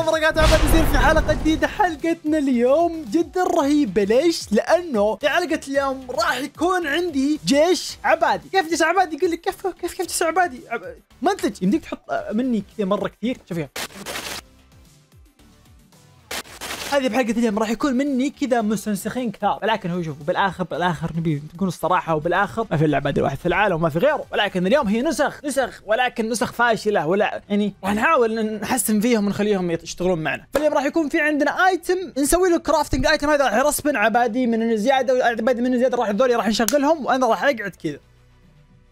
الله وبركاته عباد يصير في حلقة جديدة حلقتنا اليوم جدا رهيبة ليش؟ لأنه في حلقة اليوم راح يكون عندي جيش عبادي كيف جيش عبادي؟ يقول لي كيف كيف كيف جيش عبادي؟ عب... منتج يمديك تحط مني كذا مرة كثير شوفيها هذه بحلقه اليوم راح يكون مني كذا مستنسخين كثار. ولكن هو شوفوا بالآخر بالآخر نبي تكون الصراحة وبالآخر ما في إلا عبادي واحد في العالم وما في غيره. ولكن اليوم هي نسخ نسخ ولكن نسخ فاشلة. ولا يعني راح نحاول نحسن فيهم ونخليهم يشتغلون معنا. فاليوم راح يكون في عندنا ايتم نسوي له كرافتنج ايتم هذا راح يرسبن عبادي من زيادة وعبادي من زيادة راح هذول راح نشغلهم وأنا راح أقعد كذا.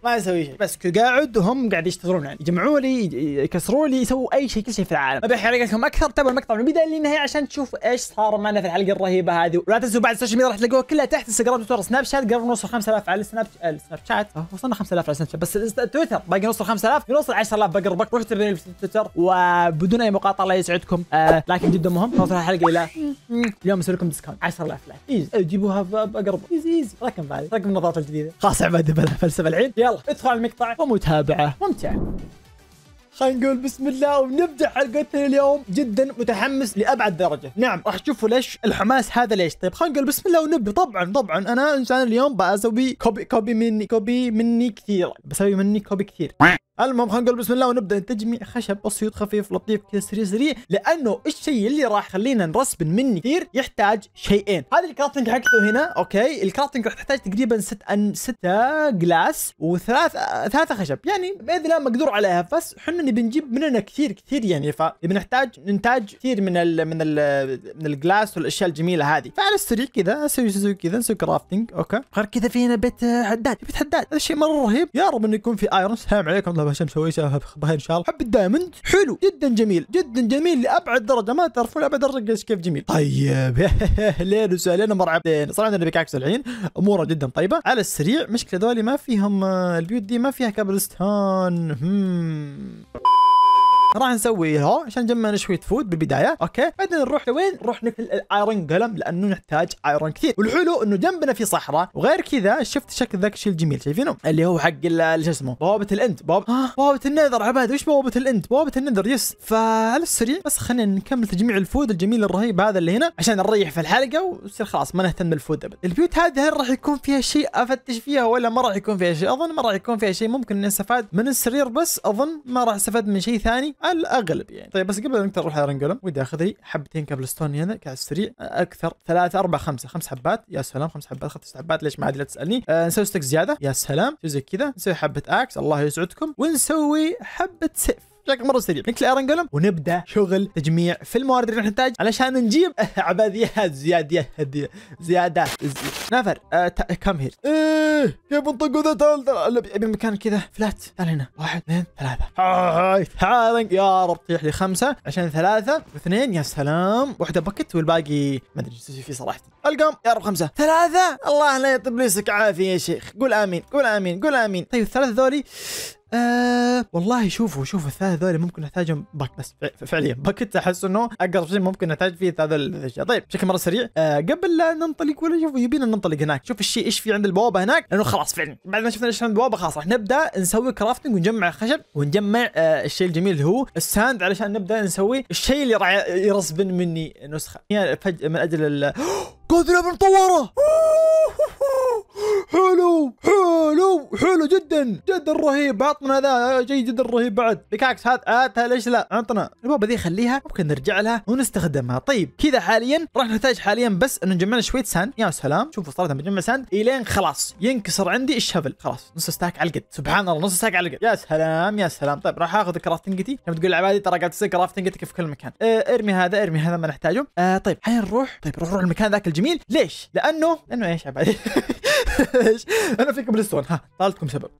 ما يسوي شيء. بس قاعد وهم قاعد يشتغلون يعني. يجمعوا لي يكسروا لي يسووا أي شيء كل شيء في العالم. أبي أحرق لكم أكثر تابعوا المقطع من البداية للنهاية عشان تشوفوا إيش صار معنا في الحلقة الرهيبة هذه. ولا تنسوا بعد ال social media راح تلاقوها كلها تحت. انستغرام تويتر سناب شات قبل نوصل 5000 على السناب السناب شات وصلنا 5000 على السناب شات بس تويتر باقي نوصل 5000 نوصل 10000 بقربك روحوا تابعوني في تويتر وبدون أي مقاطعة الله يسعدكم. آه لكن جدا مهم. نوصل الحلقة إلى اليوم أسوي لكم discount 10000 like. easy. جيبوها بقرب easy easy. رقم بعد رقم النظارات الجديدة. خلاص عبادي بلا فلسفه العين يلا ادخل على المقطع. ومتابعة ممتعة خلينا نقول بسم الله ونبدأ حلقتنا اليوم جدا متحمس لأبعد درجة. نعم راح تشوفوا ليش الحماس هذا ليش. طيب خلينا نقول بسم الله ونبدأ. طبعا طبعا أنا إنسان اليوم بسوي copy copy مني copy مني كثير بسوي مني copy كثير. المهم خلينا نقول بسم الله ونبدأ تجميع خشب بسيط خفيف لطيف كذا سريع سريع لأنه الشيء اللي راح يخلينا ن spawn مني كثير يحتاج شيئين. هذا ال crafting حقته هنا okay؟ ال crafting راح تحتاج تقريبا ست ان ستة glass وثلاث ثلاثة خشب. يعني بإذن الله مقدور عليها بس إحنا نبي نجيب مننا كثير كثير يعني فنبي نحتاج ننتاج كثير من ال من ال من ال glass والأشياء الجميلة هذه. فعلى السريع كذا أسوي أسوي كذا نسوي crafting okay؟ غير كذا في هنا بيت حداد. بيت حداد. هذا الشيء مرة رهيب. يا رب إنه يكون في iron سلام عليكم. الله هشام مسوي بخير إن شاء الله. حب ال diamond حلو. جدا جميل جدا جميل لأبعد درجة. ما تعرفون ابعد درجة كيف جميل. طيب. أهلين وسهلين مرحبتين صراحة أنا بكاكس الحين أموره جدا طيبة. على السريع مشكلة ذولي ما فيهم البيوت دي ما فيها cobblestone راح نسويها عشان نجمع شوية food بالبداية. okay؟ بعدين نروح لوين؟ نروح نقتل ال iron golem لأنه نحتاج iron كثير. والحلو إنه جنبنا في صحراء وغير كذا شفت شكل ذاك الشيء الجميل شايفينه؟ اللي هو حق شو اسمه؟ بوابة ال End. بوابه آه بوابة ال Nether عباد وش بوابة ال End؟ بوابة ال Nether yes. فعلى السريع بس خلينا نكمل تجميع ال food الجميل الرهيب هذا اللي هنا عشان نريح في الحلقة ويصير خلاص ما نهتم بال food أبد. البيوت هذه هل راح يكون فيها شيء أفتش فيها ولا ما راح يكون فيها شيء؟ أظن ما راح يكون فيها شيء ممكن نستفاد من السرير بس أظن ما راح استفاد من شيء ثاني. الأغلب يعني. طيب بس قبل نقدر نروح على iron golem ودي أخذ لي حبتين cobblestone هنا على السريع أكثر ثلاثة أربعة خمسة. خمس حبات. يا سلام خمس حبات. ست حبات. ليش ما عاد لا تسألني؟ آه نسوي stick زيادة. يا سلام. زي كذا. نسوي حبة axe. الله يسعدكم. ونسوي حبة سيف. بشكل مرة سريع. نكل ايرون قولم ونبدأ شغل تجميع في الموارد اللي نحتاج علشان نجيب عباديات زيادات زيادات نفر آه come here إيه كيف نطق ذا تعال ابي مكان كذا. فلات تعال هنا. واحد اثنين ثلاثة. هاي. تعال يا رب طيح لي خمسة عشان ثلاثة. واثنين يا سلام. واحدة bucket والباقي ما أدري إيش فيه صراحة. القم يا رب خمسة. ثلاثة. الله لا يطيب ليسك عافية يا شيخ. قول آمين قول آمين قول آمين. طيب الثلاثة ذولي. آه والله شوفوا شوفوا الثلاثة ذولي ممكن نحتاجهم bucket بس فعليا. bucket أحس إنه اقرب شيء ممكن نحتاج فيه هذا الاشياء طيب بشكل مرة سريع آه قبل لا ننطلق ولا شوفوا يبينا ننطلق هناك. شوف الشيء إيش في عند البوابة هناك؟ لأنه خلاص فعلا. بعد ما شفنا إيش عند البوابة خلاص راح نبدأ نسوي crafting ونجمع خشب ونجمع آه الشيء الجميل اللي هو ال sand. علشان نبدأ نسوي الشيء اللي راح ي respawn مني نسخة. يعني من أجل ال قدرة مطورة حلو حلو حلو جدا جدا رهيب. عطنا ذا شيء جدا رهيب بعد. pickaxe هات هاتها ليش لا؟ عطنا. البوابه ذي خليها ممكن نرجع لها ونستخدمها. طيب كذا حاليا راح نحتاج حاليا بس إنه نجمع شوية sand. يا سلام. شوفوا صراحة بنجمع sand إلين خلاص ينكسر عندي ال shovel خلاص نص stack على القد. سبحان الله نص stack على القد. يا سلام يا سلام. طيب راح آخذ crafting تي لما تقول العبادي ترى قاعد تصير crafting تي في كل مكان. آه ارمي هذا ارمي هذا ما نحتاجه. آه طيب حين نروح طيب نروح نروح المكان ذاك الجميل ليش؟ لأنه لأنه إيش عبادي إيش أنا في cobblestone ها طالتكم سبب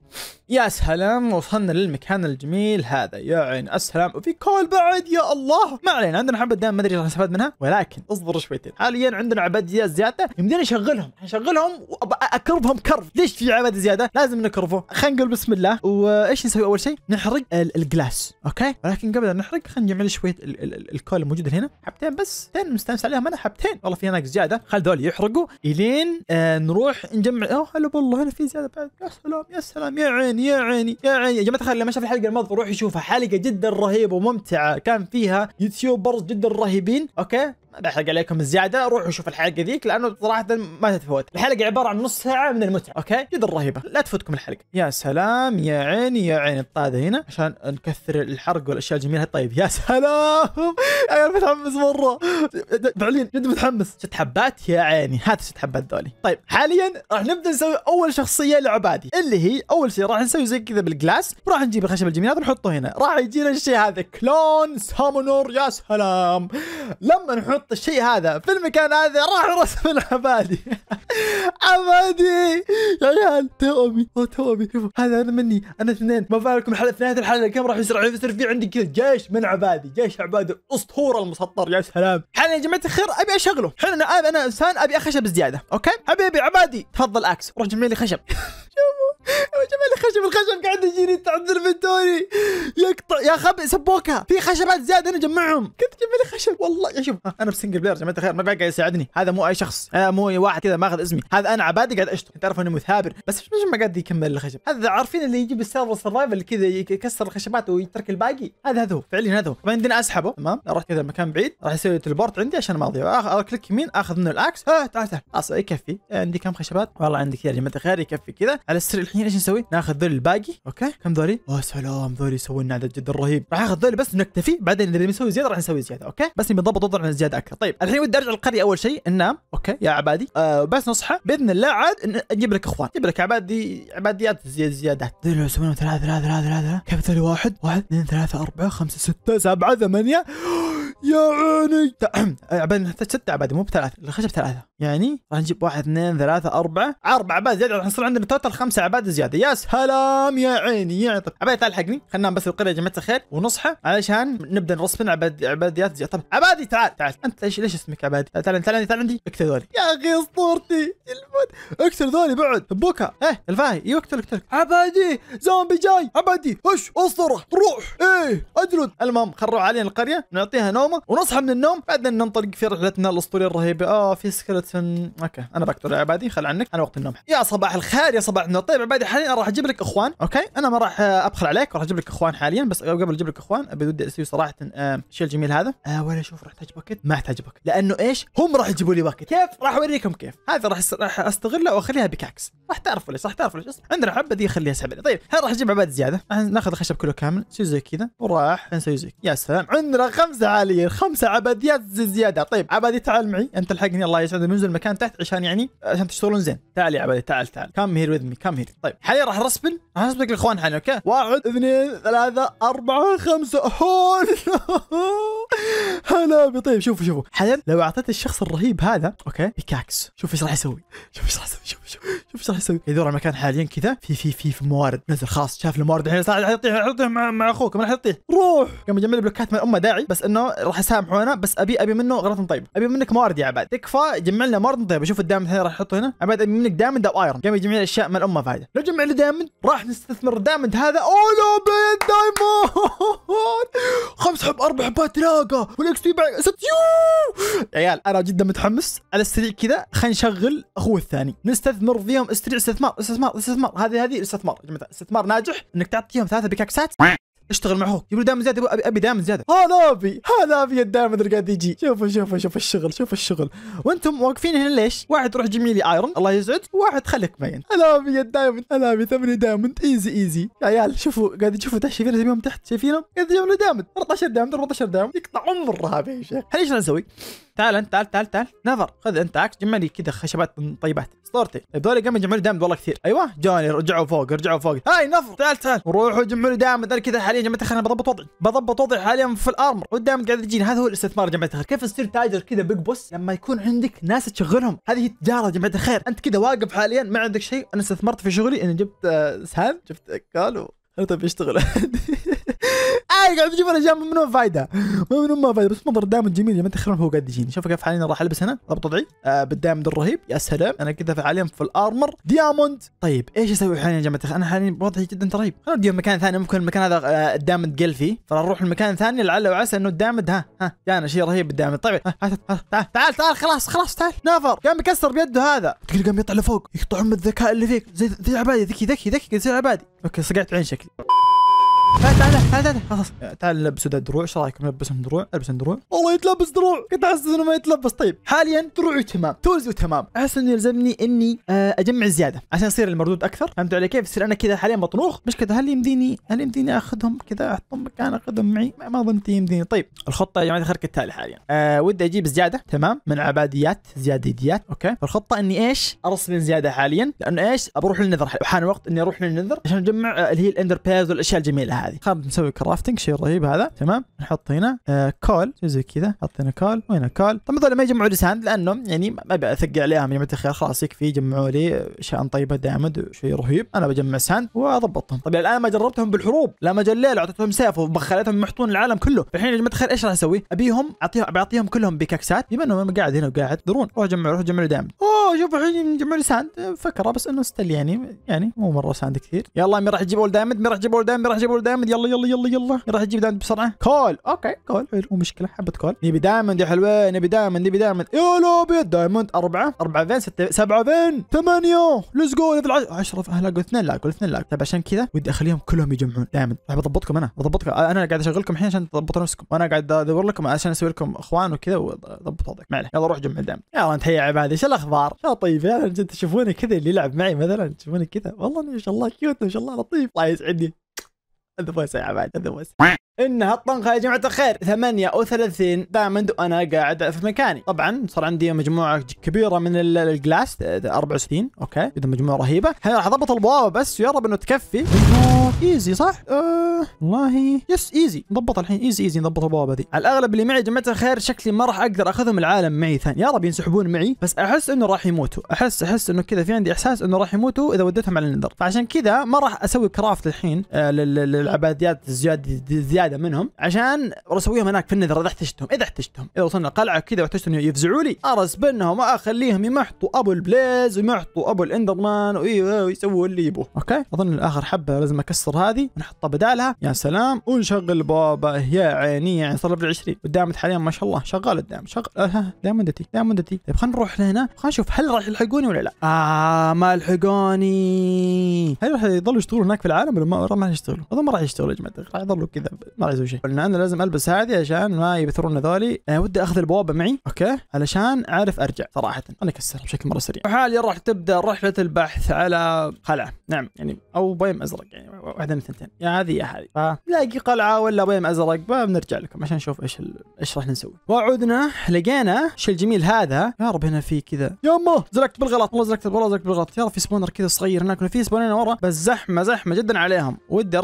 يا سلام وصلنا للمكان الجميل هذا. يا عين السلام. وفي coal بعد يا الله. ما علينا عندنا حبة دائما ما أدري راح نستفاد منها ولكن اصبر شويتين. حاليا عندنا عباديات زيادة. يمدينا نشغلهم نشغلهم واكرفهم كرف. ليش في عباد زيادة؟ لازم نكرفه. خلينا نقول بسم الله. وإيش نسوي أول شيء؟ نحرق ال glass. أوكي؟ ولكن قبل أن نحرق خلينا نجمع شوية ال coal الموجوده هنا. حبتين بس. حبتين مستانس عليهم أنا حبتين. والله في هناك زيادة. خل ذول يحرقوا. إلين آه نروح نجمع اوه هلا والله هنا في زيادة بعد. يا سلام يا سلام يا عيني يا عيني يا عيني. يا جماعة الخير لما شاف الحلقة الماضية روح يشوفها. حلقة جدا رهيبة وممتعة. كان فيها YouTubers جدا رهيبين. أوكي؟ ما بحرق عليكم الزيادة روحوا شوفوا الحلقة ذيك لأنه صراحة ما تتفوت الحلقة عبارة عن نص ساعة من المتعة أوكي؟ جدا رهيبة. لا تفوتكم الحلقة. يا سلام يا عيني يا عيني. الطاده هنا عشان نكثر الحرق والأشياء الجميلة. طيب يا سلام! أنا متحمس مرة. فعليا جد متحمس. ست حبات؟ يا عيني. هات ست حبات ذولي. طيب حاليا راح نبدأ نسوي أول شخصية لعبادي اللي هي أول شيء راح نسوي زي كذا بال glass وراح نجيب الخشب الجميل هذا نحطه هنا. راح يجينا الشيء هذا clone summoner يا سلام! لما نحط الشيء هذا في المكان هذا راح رسم العبادي عبادي. يا عيال أوه توأمي. شوفوا هذا أنا مني. أنا اثنين. ما بالكم الحلقة في نهاية الحلقة كم راح يصير؟ يصير في عندي كذا جيش من عبادي. جيش عبادي الاسطوره المسطر. يا سلام. حاليا يا جماعة الخير أبي أشغله. حين أنا إنسان أبي خشب زياده أوكي؟ حبيبي عبادي تفضل axe. روح جمع لي خشب. شوفوا. جمع لي خشب الخشب قاعد يجيني عند ال inventory يقطع يا خب سبوكه في خشبات زيادة أنا أجمعهم. كنت جمع لي خشب والله يا شوف أنا ب single player جماعة الخير ما قاعد يساعدني. هذا مو أي شخص هذا مو واحد كذا ماخذ اسمي. هذا أنا عبادي قاعد أشتغل. تعرف إنه مثابر. بس مش ما قاعد يكمل الخشب. هذا عارفين اللي يجيب السيرفر survival كذا يكسر الخشبات ويترك الباقي؟ هذا هذا هو. فعليا هذا هو. طبعا عندنا أسحبه. تمام؟ رحت كذا مكان بعيد. راح يسوي teleport عندي عشان ما أضيع. click يمين آخذ منه ال axe آه تعال تعال. يكفي. عندي كم خشبات؟ والله عندي كثير يا جماعة الخير يكفي كذا. على السريع الحين إيش نسوي؟ ناخذ ذول الباقي. أوكي؟ كم ذولي؟ أوه سلام ذولي يسوون لنا عدد جدا رهيب. راح أخذ ذولي بس نكتفي. بعدين إذا نسوي زيادة راح نسوي زيادة أوكي؟ بس نبي نضبط وضعنا زيادة أكثر. طيب الحين ودي أرجع القريه أول شيء. ننام أوكي يا عبادي. آه بس نصحى. بإذن الله عاد نجيب لك إخوان. نجيب لك عبادي عباديات زي زيادات. ذولي يسوون ثلاثة ثلاثة ثلاثة ثلاثة كيف ذولي واحد؟ واحد اثنين ثلاثة أربعة خمسة ستة سبعة ثمانية. يا عيني. عبادي نحتاج ستة عبادي مو بثلاثة الخشب ثلاثة. يعني راح نجيب واحد اثنين ثلاثة أربعة. أربع عباد زيادة راح يصير عندنا توتال خمسة عباد زيادة. يا سلام يا عيني يا طب عبادي تعال حقني. ننام بس القرية يا جماعة الخير ونصحى. علشان نبدأ نرسم عباد عباديات زيادة طب عبادي تعال تعال. أنت ليش ليش اسمك عبادي تعال تعال تعال عندي. اكتب ذولي. يا أخي أسطورتي. الموت اكتب ذولي بعد. بوكا. إيه الفاي. أيوه اكتب اكتب عبادي زومبي جاي. عبادي هش اسطورة روح. إيه أجلد. المهم خروا علينا القرية. نعطيها نومة ونصحى من النوم بعدين ننطلق في رحلتنا الأسطورية الرهيبة. آه في skeleton أوكي أنا بقتل عبادي خل عنك أنا وقت النوم. يا صباح الخير يا صباح النور. طيب عبادي حاليا راح أجيب لك إخوان أوكي؟ أنا ما راح آه، أبخل عليك راح أجيب لك إخوان حاليا بس قبل أجيب لك إخوان أبي ودي أسوي صراحة آه، الشيء الجميل هذا. آه ولا شوف راح احتاج bucket ما أحتاج bucket لأنه إيش؟ هم راح يجيبوا لي bucket كيف؟ راح أوريكم كيف. هذا راح راح أستغله وأخليها pickaxe راح تعرفوا ليش راح تعرفوا ليش عندنا حبة دي خليها سحبه طيب هل راح أجيب عباد زيادة؟ ناخذ الخشب كله كامل نسوي زي كذا وراح نسوي زي يا سلام عندنا خمسة حاليا خمسة عباديات زي زيادة. طيب عبادي تعال معي. انت الحقني. الله يسعدك. ننزل مكان تحت عشان يعني عشان تشتغلون زين. تعال يا عبادي تعال تعال. come here with me come here طيب حاليا راح respawn. راح ن respawn الاخوان حاليا أوكي؟ واحد اثنين ثلاثة أربعة خمسة. هول هلا طيب شوفوا شوفوا. حاليا لو أعطيت الشخص الرهيب هذا okay؟ pickaxe شوف إيش راح يسوي. شوف إيش راح يسوي. شوف. شوف إيش راح يسوي. يدور على مكان حاليا كذا في في في في موارد. نزل خلاص شاف الموارد. الحين صار راح يطيح يطيح مع, مع أخوك ما راح يطيح روح! قام يجمع لي بلوكات ما له داعي بس إنه راح يسامحونا بس ابي أبي منه غلط طيب. أبي منك موارد يا عباد. تكفى جمع لنا موارد طيب. شوف ال diamond هنا راح يحطه هنا. عباد أبي منك diamond أو iron قام يجمع لي أشياء ما لها فايدة. لو جمع لي diamond راح نستثمر ال diamond هذا. أوه لا بين diamond! خمس حب أربع حبات تلاقى. والإكس بي ست يو يا عيال أنا جدا متحمس. على السريع كذا خلينا نشغل أخوه الثاني. نستثمر فيهم استريع استثمار استثمار استثمار. هذه هذه استثمار يا جماعة استثمار ناجح إنك تعطيهم ثلاثة بيكاكسات اشتغل مع أخوك يقول دائما زيادة ابي أبي دائما زيادة. هذا أبي هذا أبي الدائما اللي قاعد يجي. شوفوا شوفوا شوفوا الشغل شوفوا الشغل. وأنتم واقفين هنا ليش؟ واحد روح جميل لي ايرون الله يسعد واحد خليك مين أنا أبي الدايموند أنا أبي ثمانية دايموند ايزي ايزي يا عيال شوفوا قاعد تشوفوا تحت شايفين تحت؟ شايفينهم؟ قاعد يجيبون دايموند 14 دايموند 14 دايموند يقطع عمر هذا يا شيخ. إيش نسوي؟ تعال انت تعال تعال تعال. نظر. خذ انت عكس جمع لي كذا خشبات طيبات. اسطورتي طيب دول قاموا يجمعوا لي دامد والله كثير. أيوه جوني رجعوا فوق رجعوا فوق. هاي نفر تعال تعال. روحوا جمعوا لي دامد أنا كذا حاليا. جماعة خليني بضبط وضعي. بضبط وضعي حاليا في الأرمر. والدامد قاعد يجيني. هذا هو الاستثمار جماعة الخير. كيف تصير تاجر كذا بيج بوس؟ لما يكون عندك ناس تشغلهم. هذه التجاره يا جماعة الخير. أنت كذا واقف حاليا ما عندك شيء. أنا استثمرت في شغلي. اني جبت آه، سهام جبت كال و... طيب يشتغل. قاعد تجيب اشياء ممنوع فايدة. ممنوع فايدة. بس منظر ال diamond جميل. جماعة تخيلون هو قاعد يجيني. شوف كيف حاليا راح ألبس هنا. ضبط وضعي. آه بال diamond الرهيب يا سلام. أنا كذا فعليا في ال armor. diamond. طيب إيش أسوي حاليا يا جماعة؟ أنا حاليا وضعي جدا رهيب. خلينا نوديهم مكان ثاني. ممكن المكان هذا آه ال diamond قل فيه. فنروح المكان ثاني لعل وعسى إنه ال diamond ها ها جانا شيء رهيب بال diamond. طيب تعال تعال خلاص خلاص تعال. نافر. قام بيكسر بيده هذا. قام يطلع لفوق. يقطعون من الذكاء اللي فيك. زي زي العبادي ذكي ذكي ذكي زي العبادي. okay صقعت عين شكلي. تعال تعال تعال تعال خلاص تعال نلبسوا ذا الدروع إيش رايكم نلبسهم دروع؟ البسهم دروع؟ والله يتلبس دروع. كنت أحس إنه ما يتلبس. طيب حاليا دروعي تمام تولزي تمام. أحس إنه يلزمني إني آه، أجمع زياده عشان يصير المردود أكثر. فهمتوا علي كيف؟ يصير أنا كذا حاليا مطنوخ. مش كذا هل يمديني هل يمديني آخذهم كذا أحطهم مكان أخذهم معي؟ ما- ظنيت يمديني. طيب الخطة يا جماعة الخير كالتالي حاليا. آه ودي أجيب زيادة. تمام من عباديات زياديات. okay. فالخطه إني إيش؟ ارسم زيادة حاليا. لأنه إيش؟ ابى أروح لل nether حان الوقت إني أروح لل nether عشان أجمع آه، اللي هي ال ender pearls والأشياء الجميلة هذه. خلينا نسوي crafting شيء رهيب هذا. تمام؟ نحط هنا آه coal زي كذا. حط هنا coal وهنا coal طبعا هذول ما يجمعوا لي sand لأنه يعني ما أبي اثقل عليهم. يا جماعة الخير خلاص يكفي جمعوا لي اشياء طيبة دامد شيء رهيب. أنا بجمع ساند وأضبطهم. طب الان ما جربتهم بالحروب. لا ما جليل أعطيتهم سيف وخليتهم يحطون العالم كله. الحين يا جماعة الخير إيش راح أسوي؟ أبيهم اعطيهم بعطيهم كلهم بكاكسات. بما انه أنا قاعد هنا وقاعد. درون روح جمعوا روح جمعوا لي دامد أوه شوف الحين جمعوا لي ساند فكرة بس إنه ستيل يعني يعني مو مرة ساند كثير. يلا مين راح يجيب أول دامد مين راح يجيب أول دامد مين راح يجيب أول دامد يلا يلا يلا يلا. راح يجيب دامد بسرعة. كول. أوكي كول. حلو مو مشكلة. حبة كول. نبي دايموند يا حلوين نبي دايموند نبي دايموند يا لوبي دايموند أربعة. أربعة فين؟ ستة سبعة فين؟ ثمانية. ليتس جو ليفل 10 لا قول اثنين لا قول اثنين لا. طيب عشان كذا ودي أخليهم كلهم يجمعون دايموند بضبطكم أنا بضبطكم أنا قاعد أشغلكم الحين عشان تضبطوا نفسكم. وأنا قاعد أدور لكم عشان أسوي لكم إخوان وكذا وأضبط وضعك ما عليه يلا روح جمع diamond يلا أنت هي عبادي. إيش الأخبار؟ يا طيب يا انت تشوفوني كذا اللي يلعب معي مثلا؟ تشوفوني كذا؟ والله ما شاء الله cute ما شاء الله لطيف. الله يسعدني. هذا يا عباد هذا فوز. انها الطنخه يا جماعة الخير 38 diamond وأنا قاعد في مكاني. طبعا صار عندي مجموعة كبيرة من ال- ال glass 64 okay إذا مجموعة رهيبة. الحين راح أضبط البوابة بس ويا رب إنه تكفي. easy صح؟ آه والله yes easy نضبط الحين easy easy نضبط البوابة ذي. على الأغلب اللي معي يا جماعة الخير شكلي ما راح أقدر أخذهم العالم معي ثاني. يا رب ينسحبون معي بس أحس إنه راح يموتوا. أحس أحس إنه كذا في عندي إحساس إنه راح يموتوا إذا وديتهم على ال nether. فعشان كذا ما راح أسوي craft الحين آه لل- الزياده زياده منهم عشان أسويهم هناك في ال nether. إذا احتجتهم إذا احتجتهم. إذا وصلنا قلعه كذا واحتجتهم يفزعوا لي ارسبنهم وأخليهم يمحطوا أبو ال blaze ويمحطوا أبو ال enderman ويسووا اللي يبوه. okay؟ أظن اخر حبة لازم أكسر هذه ونحطها بدالها. يا سلام. ونشغل البوابه يا عيني. يعني صار level 20 وال diamond حاليا ما شاء الله. شغال ال diamond شغال آه دامدتي دامدتي طيب خلينا نروح لهنا. خلينا نشوف هل راح يلحقوني ولا لا. آه ما لحقوني. هل راح يضلوا يشتغلون هناك في العالم ولا ما راح يشتغلوا؟ أظن ما راح يشتغلوا يا جماعة راح يضلوا كذا ما راح يسوي شيء. قلنا أنا لازم ألبس هذه عشان ما يبثرون ذولي. أه ودي أخذ البوابة معي okay؟ علشان أعرف أرجع صراحة. أنا أكسرها بشكل مرة سريع. وحاليا راح تبدأ رحلة البحث على قلعة. نعم يعني أو biome أزرق يعني واحدة من الثنتين. يا هذه يا هذه. فنلاقي قلعة ولا biome أزرق بنرجع لكم عشان نشوف إيش ال... إيش راح نسوي. وعدنا لقينا الشيء الجميل هذا. يا رب هنا في كذا. يما زلقت بالغلط. والله زلقت والله زلقت بالغلط. يا رب في spawner كذا صغير هناك في سبونرين ورا. بس زحمة زحمة جدا عليهم. ودي آه،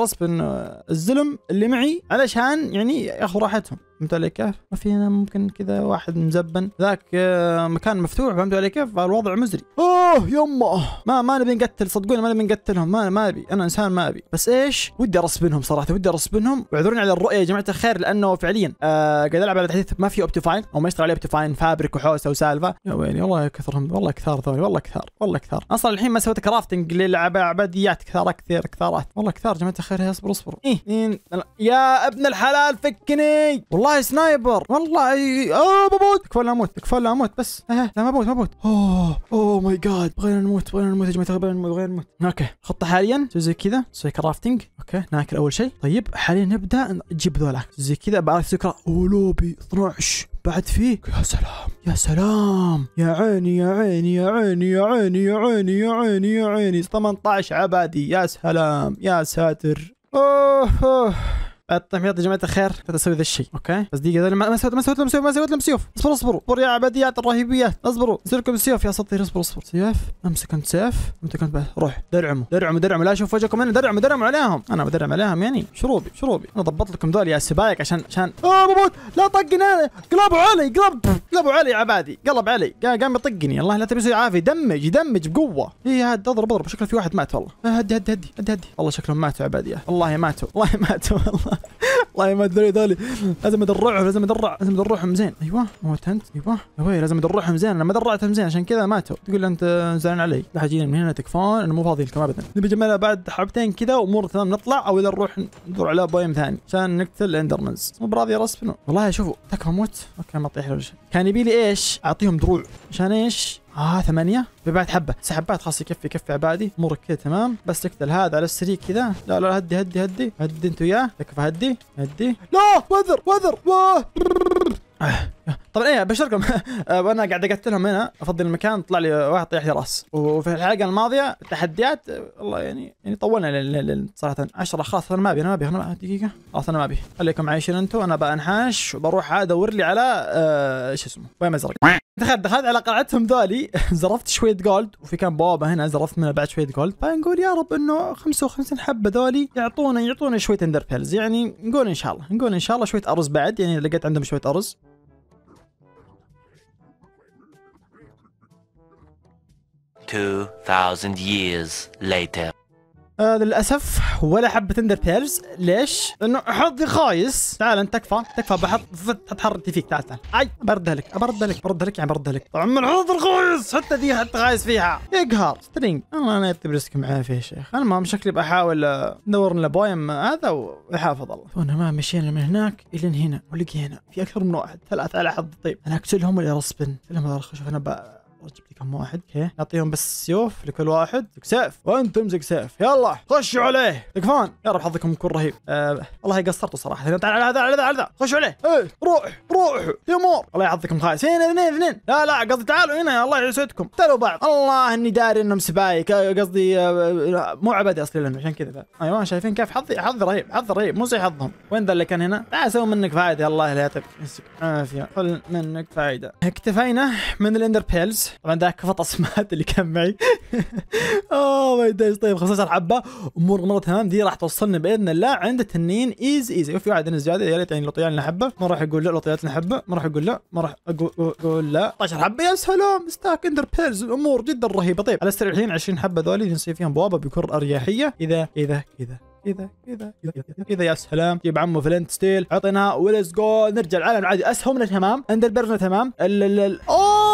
الزلم اللي معي علشان يعني ياخذوا راحتهم. فهمت علي كيف؟ ما في هنا ممكن كذا واحد مزبن. ذاك آه، مكان مفتوح فهمت علي كيف؟ الوضع مزري. أوه يما. ما ما نبي نقتل صدقوني ما نبي نقتلهم. ما ما أبي. أنا إنسان ما أبي. بس إيش؟ ودي ارسبنهم صراحة ودي ارسبنهم واعذروني على الرؤية يا جماعة الخير لأنه فعليا آه قاعد ألعب على تحديث ما في OptiFine أو ما يشتغل عليه OptiFine Fabric وحوسة وسالفة. يا ويلي والله كثرهم والله كثار ذولي والله كثار والله كثار. أصلا الحين ما سويت crafting للعباديات كثار كثير كثارات. والله كثار يا جماعة الخير اصبر اصبر. إيه إيه. يا ابن الحلال فكني. والله sniper. والله آه بموت كفى أموت كفى أموت بس. آه لا ما بموت ما بموت أوه oh my god بغينا نموت بغينا نموت يا جماعة بغينا نموت بغينا نموت. okay. خطة حاليا. زي كذا؟ نسوي crafting okay. ناكل أول شيء. طيب حاليا نبدأ نجيب ذولاك زي كذا؟ بعرف سكر أوه لوبي 12 بعد فيه يا سلام. يا سلام. يا عيني يا عيني يا عيني يا عيني يا عيني يا عيني يا عيني. 18 عبادي. يا سلام. يا ساتر. أوه أوه. طيب يا جماعة الخير. كنت أسوي ذا الشيء. okay؟ بس دقيقة ما سويت ما سويت لهم سيوف ما سويت لهم سيوف. اصبروا اصبروا. اصبروا يا عباديات الرهيبيات. اصبروا. لكم سيوف يا سطير. اصبروا اصبروا. سيف امسك انت سيف. انت بعد روح. درعموا. درعموا درعموا. لا أشوف وجهكم أنا درعموا درعموا عليهم. أنا بدرعم عليهم يعني. شروبي شروبي. أنا ضبط لكم ذول يا سبايك عشان عشان آه بموت لا طقني قلبوا علي قلب. قلبوا علي يا عبادي. قلب علي. قا- قام يطقني. الله لا تبي يسوي عافية. يدمج يدمج بقوة. اي هاد اضرب اضرب. شكله في واحد مات والله. هدي هدي هدي هدي والله شكلهم ماتوا عباديه والله ماتوا. والله ماتوا. والله. والله ما أدري ذولي. لازم ادرعهم لازم أدرع لازم أدرعهم زين. أيوه موت أنت أيوه. أيوه لازم أدرعهم زين. أنا ما درعتهم زين عشان كذا ماتوا. تقول أنت زعلان علي. لا حجينا من هنا تكفون. أنا مو فاضي لكم ابدا. نبي نجملها بعد حبتين كذا وأمور تمام نطلع أو إذا نروح ندور على biome ثاني. عشان نقتل ال Endermans. مو براضي respawn والله شوفوا تكفى موت. okay ما طيح ولا شيء. كان يبي لي إيش؟ أعطيهم دروع. عشان إيش؟ آه ثمانية. بعد حبة. سحبات خلاص يكفي يكفي عبادي. أمورك كذا تمام؟ بس تقتل هذا على السريع كذا. لا لا هدي هدي هدي. هدي انت وياه تكفى هدي. هدي. لا! Wither Wither! واه! آه. طبعا إيه بشركم وأنا قاعد اقتلهم هنا. أفضل المكان طلع لي واحد طيح لي راس. وفي الحلقة الماضية التحديات والله يعني يعني طولنا صراحة. 10 خلاص أنا ما أبي أنا ما أبي دقيقة. خلاص أنا ما أبي. خليكم عايشين أنتم أنا بانحاش وبروح ادور لي على آه شو اسمه؟ وين مزرق؟ دخلت دخلت على قلعتهم ذولي زرفت شوية gold وفي كان بوابه هنا زرفت منها بعد شوية gold فنقول يا رب إنه 55 حبة ذولي يعطونا يعطونا شوية ender pearls يعني نقول إن شاء الله نقول إن شاء الله شوية أرز بعد. يعني لقيت عندهم شوية أرز. 2000 years later. آه للأسف ولا حبه ender pearls. ليش؟ لأنه حظي خايس. تعال أنت تكفى. تكفى بحط تحرك فيك. تعال تعال. أي. بردها لك بردها لك بردها لك يعني بردها لك. من الحظ الخايس. حتى ذي حتى خايس فيها. يقهر. string أنا أنا بريسك معاه في شيخ. المهم شكلي بحاول ندور لنا biome هذا ويحافظ الله. وأنا ما مشينا من هناك إلى هنا ولقي هنا في أكثر من واحد. ثلاث على حظ طيب أنا أقتلهم ولا respawn؟ لهم شوف أنا جبت لي كم واحد. okay. نعطيهم بس سيوف لكل واحد. سيف. وأنت امسك سيف. يلا خشوا عليه. تكفون يا رب حظكم يكون رهيب. أه والله قصرتوا صراحة. تعال على هذا على هذا على ذا خشوا عليه. إيه. روح روح. تيمور الله يحظكم خايس. فين اثنين اثنين. لا لا قصدي تعالوا هنا. الله يسعدكم قتلوا بعض. الله إني داري إنهم سبايك قصدي آه، مو عبدي أصلي لهم. عشان كذا أيوه شايفين كيف؟ حظي حظي رهيب حظي رهيب. مو زي حظهم. وين ذا اللي كان هنا؟ تعال سوي منك فائده الله لا يعطيك. عافية. خل منك فائده اكتفينا من ال ender pearls. طبعا ذاك فطس مات اللي كان معي. اوه ما يدري طيب 15 حبه أمور مره تمام دي راح توصلنا بإذن الله. عند التنين easy easy وفي واحد زيادة. يا ريت يعني لو طيال لنا حبه ما راح يقول لا لو طيالت لنا حبه ما راح يقول لا. ما راح أقول لا. 12 حبه يا سلام stack ender pearls الأمور جدا رهيبة. طيب على السريع الحين 20 حبة ذولي. نصير فيهم بوابة بكل أريحية. إذا إذا إذا كذا كذا كذا يا سلام. جيب عمو flint steel. عطينا و let's go نرجع العالم العادي. أسهمنا تمام. عند البرنا تمام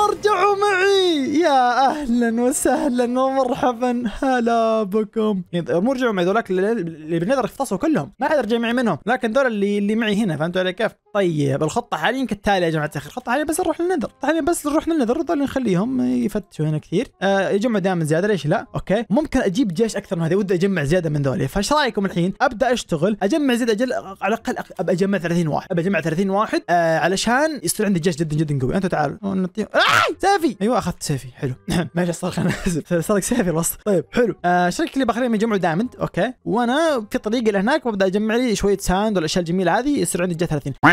ارجعوا معي. يا أهلا وسهلا ومرحبا. هلا بكم. مو رجعوا معي ذولاك اللي بال Nether اختصوا كلهم. ما حد رجع معي منهم. لكن ذول اللي اللي معي هنا. فهمتوا علي كيف؟ طيب الخطة حاليا كالتالي يا جماعة الخير الخطة حاليا بس نروح لل Nether. حاليا بس نروح لل Nether ذول نخليهم يفتشوا هنا كثير. آه يجمعوا diamond زيادة ليش لا؟ okay. ممكن أجيب جيش أكثر من هذه ودي أجمع زيادة من ذولي. فإيش رأيكم الحين؟ أبدأ أشتغل أجمع زيد أجل على الأقل ابى أجمع 30 واحد. ابى أجمع 30 واحد آه علشان يصير عندي جيش جدا جدا قوي. أنتوا تعالوا. نعطيهم آه سيفي. أيوه أخذت سيفي. حلو. ماشي صار خلينا صار سيفي الوسط. طيب حلو. آه شركة اللي بخليهم يجمعوا diamond okay. وأنا في طريقي لهناك وأبدأ أجمع لي شوية sand والأشياء الجميلة هذه يصير عندي جيش 30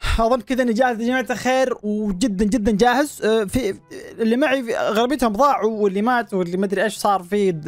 اظن كذا إني جاهز يا جماعة الخير وجدا جدا جاهز. آه، في اللي معي اغلبيتهم ضاعوا واللي مات واللي ما أدري إيش صار فيه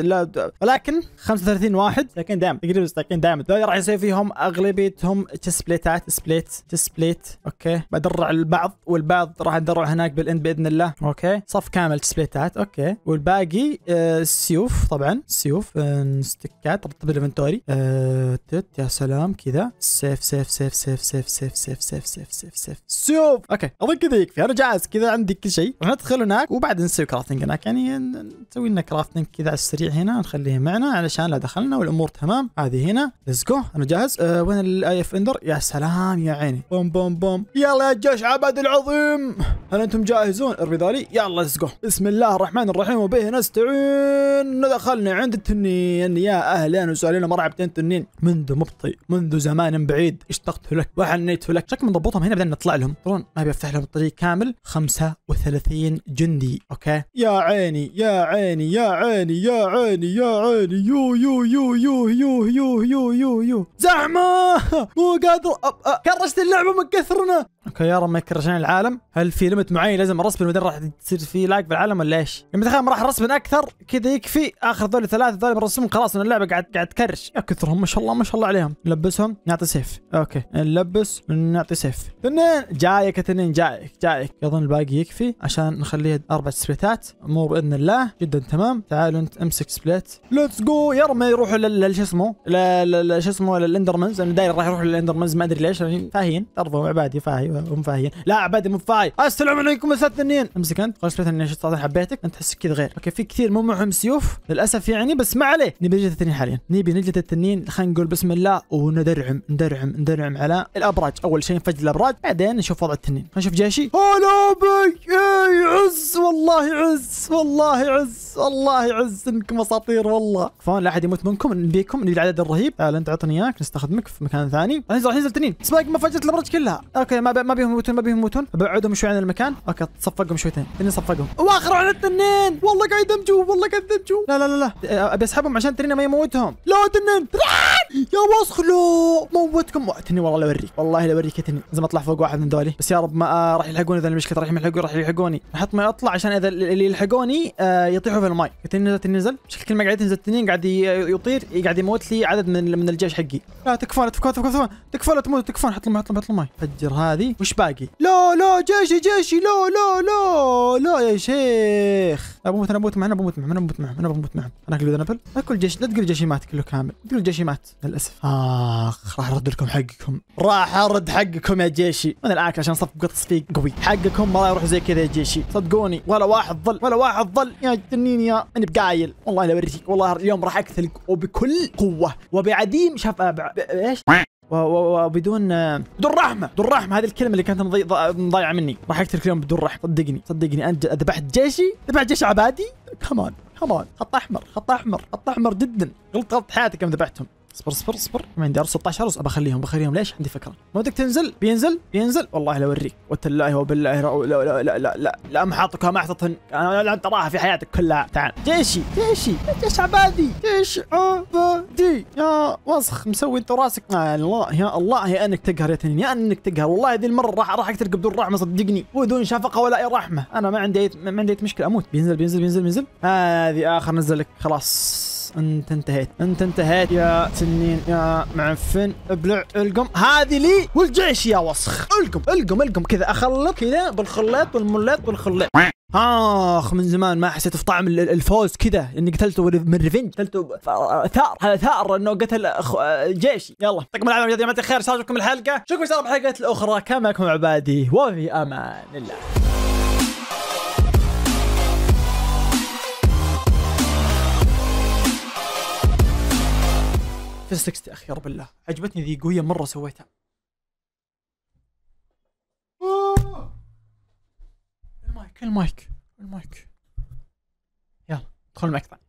ولكن 35 واحد stack ين diamond تقريبا stack ين diamond ذول راح يصير فيهم أغلبيتهم chestplate ات chestplate chestplate okay. بدرع البعض والبعض راح ندرع هناك بال End بإذن الله. okay. صف كامل chestplate ات okay. والباقي آه سيوف طبعا. سيوف آه ستكات رتب ال inventory. آه يا سلام كذا. سيف سيف سيف سيف سيف سيف سيف سيف سيف. سيف سيف سيف. okay أظن كذا يكفي. أنا جاهز كذا عندي كل شيء. ندخل هناك وبعد نسوي crafting هناك. يعني نسوي لنا crafting كذا على السريع هنا نخليه معنا علشان لا دخلنا والأمور تمام. هذه هنا. let's go أنا جاهز. أه وين ال eye of ender يا سلام يا عيني. بوم بوم بوم. يلا يا جيش عبد العظيم. هل أنتم جاهزون؟ ارمي ذولي يلا let's go بسم الله الرحمن الرحيم. وبه نستعين. دخلنا عند التنين. يا أهلا وسهلا مرحبتين تنين. منذ مبطئ منذ زمان بعيد اشتقت لك وحنيت لك. شكل من ضبطهم هنا بعدين نطلع لهم. طبعا ما بيفتح لهم الطريق كامل. 35 جندي. okay؟ يا عيني يا عيني يا عيني يا عيني يا عيني. يو يو يو يو يو يو يو يو يو. زحمة مو قادر. كرشت اللعبة من كثرنا. okay يا رب ما يكرشنا العالم. هل في limit معين لازم ارسبن بعدين راح تصير في lag بالعالم ولا إيش؟ يعني تخيل راح ارسبن أكثر كذا يكفي. آخر ذول ثلاثة ذول برسمهم خلاص إن اللعبة قاعد قاعد تكرش يا كثرهم ما شاء الله ما شاء الله عليهم. نلبسهم نعطي سيف. okay نلبس نعطي سيف. تنين جايك يا تنين جايك جايك. أظن الباقي يكفي عشان نخليها أربع chestplate ات. امور بإذن الله. جدا تمام. تعالوا أنت امسك chestplate. let's go يرمي يروحوا لل شو اسمه؟ شو اسمه؟ لل Endermans أنا داير راح يروح لل Endermans. ما أدري ليش. يعني فاهين ارضوا عبادي فاهي هم فاهين لا عبادي مو فاهي. السلام عليكم يا تنين. امسك انت خلاص صراحة حبيتك؟ أنت تحس كذا غير. أوكي في كثير. مو معهم سيوف. للأسف يعني بس ما عليه. نبي نجلد التنين حاليا. نبي نجلد التنين. خلينا نقول بسم الله. وندرعم ندرعم ندرعم على الأبراج. أول شيء نفجر الابراج. بعدين نشوف وضع التنين. نشوف جيشي. هلا بك. اي عز والله عز والله عز والله عز إنكم أساطير والله. فان لا أحد يموت منكم نبيكم نبي العدد الرهيب. تعال انت عطني إياك نستخدمك في مكان ثاني. راح ينزل راح ينزل تنين. بس باقي ما فجرت الأبراج كلها. أوكي ما ما بيهم يموتون ما بيهم يموتون. ببعدهم شوي عن المكان. أوكي صفقهم شويتين. تنين صفقهم. وآخر على التنين. والله قاعد يدمجوا والله قاعد يدمجوا. لا لا لا لا. أبي أسحبهم عشان تنين ما يموتهم. لا تنين. يا وسخ لا موتكم تنين والله لا أوريك. والله لا أوريك يا تنين. لازم اطلع فوق واحد من ذولي. بس يا رب ما آه راح يلحقوني اذا المشكلة راح يلحقوني راح يلحقوني. أحط ما أطلع عشان إذا اللي يلحقوني آه يطيحوا في الماء التنين نزل التنين نزل شكل كل ما قاعد ينزل التنين قاعد يطير قاعد يموت لي عدد من من الجيش حقي. لا تكفون تكفون تكفون تكفون لا تموت تكفون. حط لهم حط لهم حط لهم ماي فجر هذه وش باقي؟ لا لا جيشي جيشي لا لا لا لا يا شيخ. ابى أموت أنا بموت معهم أنا بموت معهم أنا بموت معهم أنا بموت معهم أنا أقول نبل لا تقول جيش لا تقول جيشي مات كله كامل. تقول جيشي مات للأسف. آخ راح أرد لكم حقكم. راح أرد حقكم يا جيشي. أنا الان عشان صفقه تصفيق قوي. حقكم ما يروح زي كذا يا جيشي. صدقوني. ولا واحد ظل ولا واحد ظل. يا تنين يا اني بقايل. والله لا اوريك والله اليوم راح أقتلك وبكل قوة. وبعديم شاف. إيش؟ وبدون بدون رحمة بدون رحمة. هذه الكلمة اللي كانت مضيعه مني. راح اقتلك اليوم بدون رحمة. صدقني صدقني. انت ذبحت جيشي ذبحت جيش عبادي. كمان كمان خط أحمر خط أحمر خط أحمر جدا. غلط حياتك يوم ذبحتهم. اصبر اصبر اصبر ما عندي 16 ارز بخليهم بخليهم ليش؟ عندي فكرة. ما ودك تنزل؟ بينزل؟ بينزل والله لا أوريك. وتالله وبالله لا لا لا لا لا, لا, لا محطك ما احطتن أنا لا تراها في حياتك كلها. تعال. جيشي جيشي. جيش عبادي؟ جيش عبادي. يا وسخ. مسوي أنت راسك. يا الله يا الله يا أنك تقهر يا تنين يا أنك تقهر. والله ذي المرة راح راح اقتلك بدون رحمة صدقني. بدون شفقة ولا أي رحمة. أنا ما عندي ما عندي مشكلة. أموت. بينزل بينزل بينزل بينزل. هذه آخر نزلك. خلاص. أنت انتهيت. أنت انتهيت يا تنين يا معفن. ابلع القم. هذه لي والجيش يا وسخ. القم القم القم. كذا أخلط كذا بالخلاط والمليط بالخلاط آخ من زمان ما حسيت في طعم ال- الفوز كذا إني قتلته من ريفنج قتلته ثار. هذا ثار إنه قتل أخ- جيشي يلا. يعطيكم العافية يا جماعة الخير. ساعدكم الحلقة. شوفكم ان شاء الله بالحلقات الاخرى كان معكم عبادي. وفي أمان الله. في 60 أخي رب الله. عجبتني ذي قوية مرة سويتها. آه. المايك المايك المايك يلا المايك ثاني.